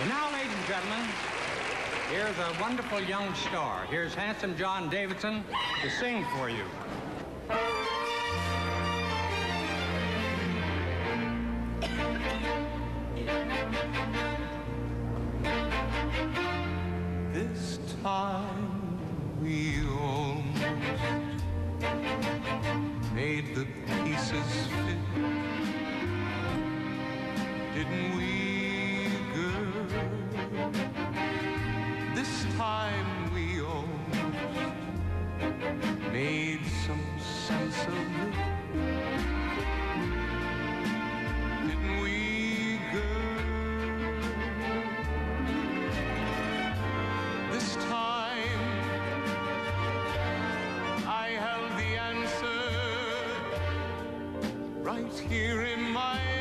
And now, ladies and gentlemen, here's a wonderful young star. Here's handsome John Davidson to sing for you. This time we almost made the pieces fit, didn't we? so new. Didn't we, girl? This time I held the answer right here in my.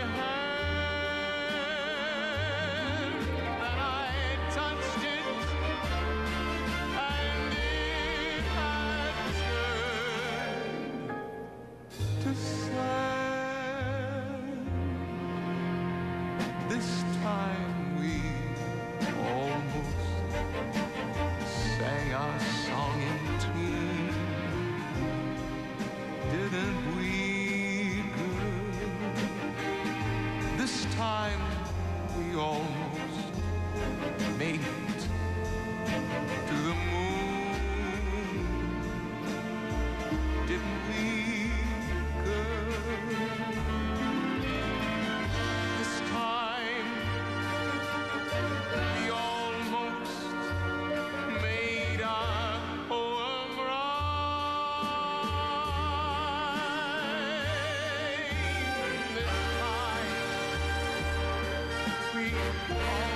this time we almost sang our song in tune. Didn't we, girl? This time we almost. Bye.